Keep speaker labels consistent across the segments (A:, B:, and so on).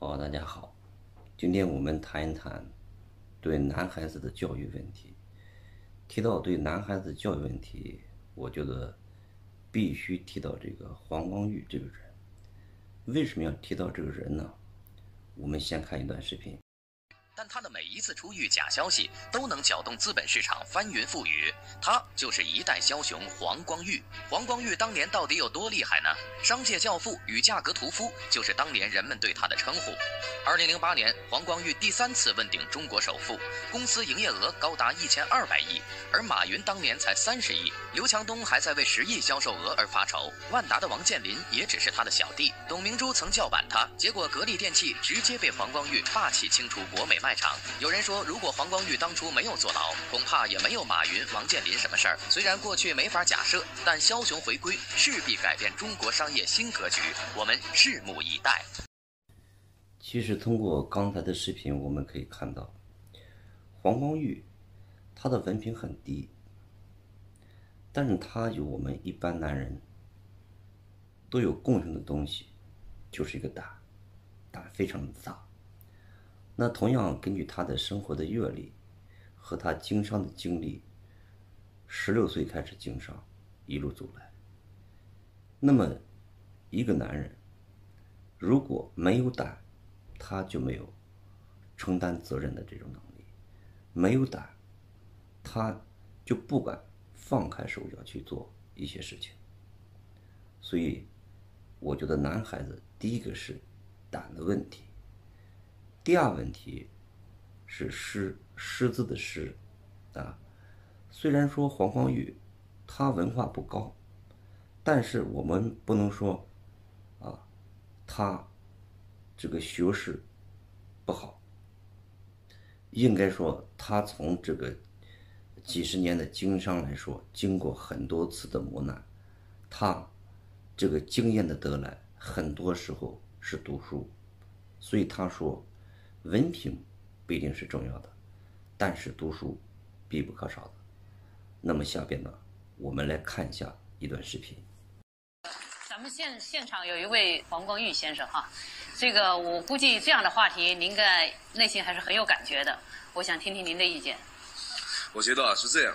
A: 好，大家好，今天我们谈一谈对男孩子的教育问题。提到对男孩子教育问题，我觉得必须提到这个黄光裕这个人。为什么要提到这个人呢？我们先看一段视频。
B: 但他的每一次出狱假消息都能搅动资本市场翻云覆雨，他就是一代枭雄黄光裕。黄光裕当年到底有多厉害呢？商界教父与价格屠夫就是当年人们对他的称呼。二零零八年，黄光裕第三次问鼎中国首富，公司营业额高达一千二百亿，而马云当年才三十亿，刘强东还在为十亿销售额而发愁，万达的王健林也只是他的小弟。董明珠曾叫板他，结果格力电器直接被黄光裕霸气清除国美卖。场有人说，如果黄光裕当初没有坐牢，恐怕也没有马云、王健林什么事儿。虽然过去没法假设，但枭雄回归势必改变中国商业新格局，我们拭目以待。
A: 其实通过刚才的视频，我们可以看到，黄光裕他的文凭很低，但是他有我们一般男人都有共性的东西，就是一个胆，胆非常的大。那同样，根据他的生活的阅历和他经商的经历，十六岁开始经商，一路走来。那么，一个男人如果没有胆，他就没有承担责任的这种能力；没有胆，他就不敢放开手脚去做一些事情。所以，我觉得男孩子第一个是胆的问题。第二问题是师师资的师啊，虽然说黄光裕他文化不高，但是我们不能说啊他这个学识不好，应该说他从这个几十年的经商来说，经过很多次的磨难，他这个经验的得来，很多时候是读书，所以他说。文凭不一定是重要的，但是读书必不可少的。那么下边呢，我们来看一下一段视频。
C: 咱们现现场有一位黄光裕先生哈，这个我估计这样的话题，您该内心还是很有感觉的。我想听听您的意见。
D: 我觉得啊是这样，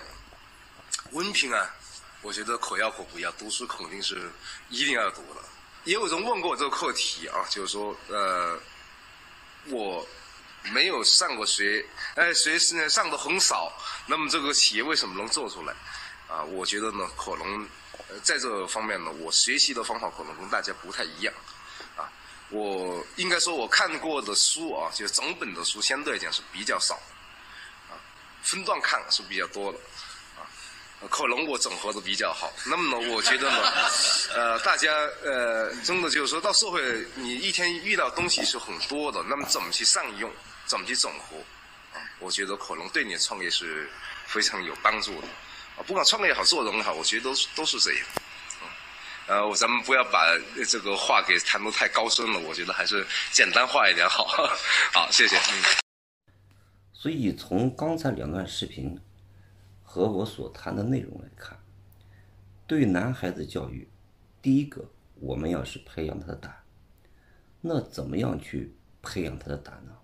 D: 文凭啊，我觉得可要可不要，读书肯定是一定要读的。也有人问过我这个课题啊，就是说呃，我。没有上过学，哎，学习呢上的很少，那么这个企业为什么能做出来？啊，我觉得呢，可能在这方面呢，我学习的方法可能跟大家不太一样，啊，我应该说我看过的书啊，就是整本的书相对来讲是比较少，啊，分段看是比较多的。可能我整合的比较好，那么呢，我觉得呢，呃，大家呃，真的就是说到社会，你一天遇到东西是很多的，那么怎么去善用，怎么去整合，啊，我觉得可能对你的创业是非常有帮助的，啊，不管创业也好，做人也好，我觉得都是都是这样，呃，咱们不要把这个话给谈得太高深了，我觉得还是简单化一点好，好，谢谢。嗯。
A: 所以从刚才两段视频。和我所谈的内容来看，对男孩子教育，第一个我们要是培养他的胆，那怎么样去培养他的胆呢？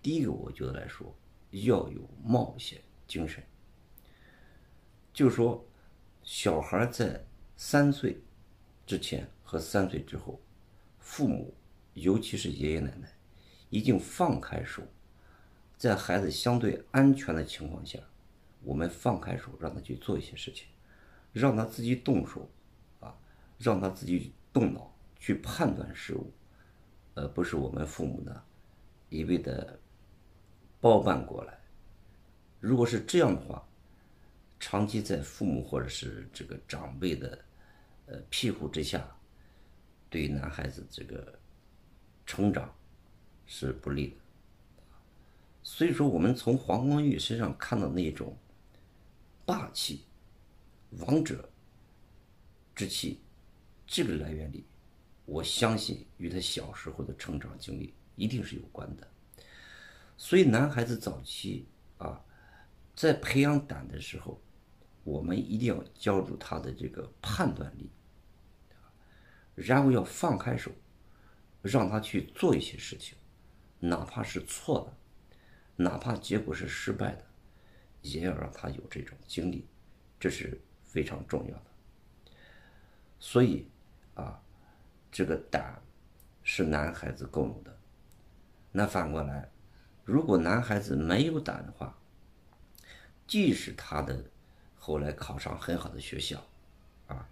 A: 第一个，我觉得来说要有冒险精神，就是说，小孩在三岁之前和三岁之后，父母尤其是爷爷奶奶，一定放开手，在孩子相对安全的情况下。我们放开手，让他去做一些事情，让他自己动手，啊，让他自己动脑去判断事物，而不是我们父母呢一味的包办过来。如果是这样的话，长期在父母或者是这个长辈的呃庇护之下，对男孩子这个成长是不利的。所以说，我们从黄光裕身上看到那种。霸气、王者之气，这个来源里，我相信与他小时候的成长经历一定是有关的。所以，男孩子早期啊，在培养胆的时候，我们一定要教住他的这个判断力，然后要放开手，让他去做一些事情，哪怕是错的，哪怕结果是失败的，也要让他有这种经历，这是非常重要的。所以啊，这个胆是男孩子共有的。那反过来，如果男孩子没有胆的话，即使他的后来考上很好的学校，啊，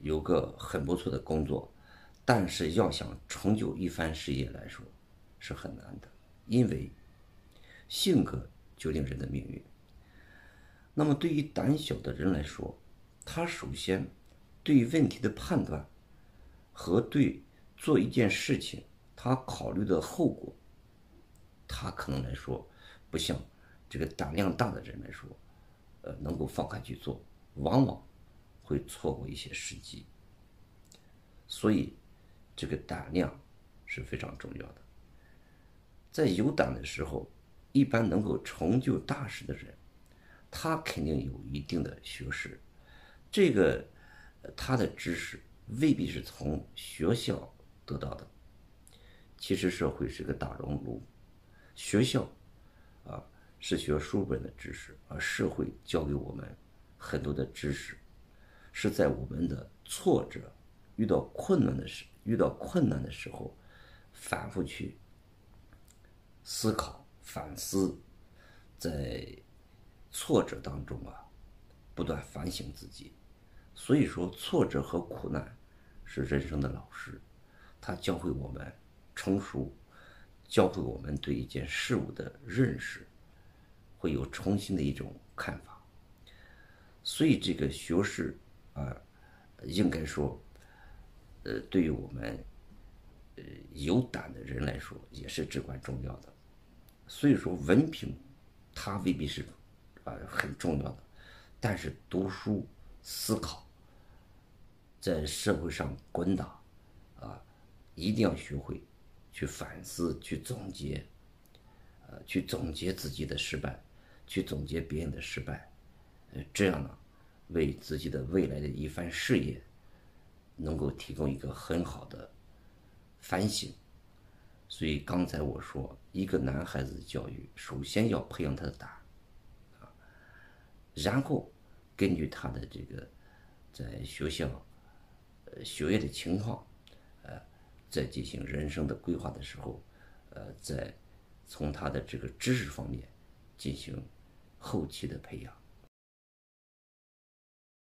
A: 有个很不错的工作，但是要想成就一番事业来说，是很难的，因为性格决定人的命运。那么对于胆小的人来说，他首先对问题的判断和对做一件事情他考虑的后果。他可能来说，不像这个胆量大的人来说，呃，能够放开去做，往往会错过一些时机。所以，这个胆量是非常重要的。在有胆的时候，一般能够成就大事的人，他肯定有一定的学识。这个他的知识未必是从学校得到的。其实社会是个大熔炉。学校，啊，是学书本的知识，而社会教给我们很多的知识，是在我们的挫折、遇到困难的时、遇到困难的时候，反复去思考、反思，在挫折当中啊，不断反省自己。所以说，挫折和苦难是人生的老师，它教会我们成熟。教会我们对一件事物的认识，会有重新的一种看法。所以，这个学识啊，应该说，呃，对于我们呃有胆的人来说，也是至关重要的。所以说，文凭它未必是啊很重要的，但是读书、思考，在社会上滚打啊，一定要学会。去反思，去总结，呃，去总结自己的失败，去总结别人的失败，呃，这样呢，为自己的未来的一番事业，能够提供一个很好的反省。所以刚才我说，一个男孩子的教育，首先要培养他的胆，然后根据他的这个在学校，呃，学业的情况。呃在进行人生的规划的时候，呃，再从他的这个知识方面进行后期的培养。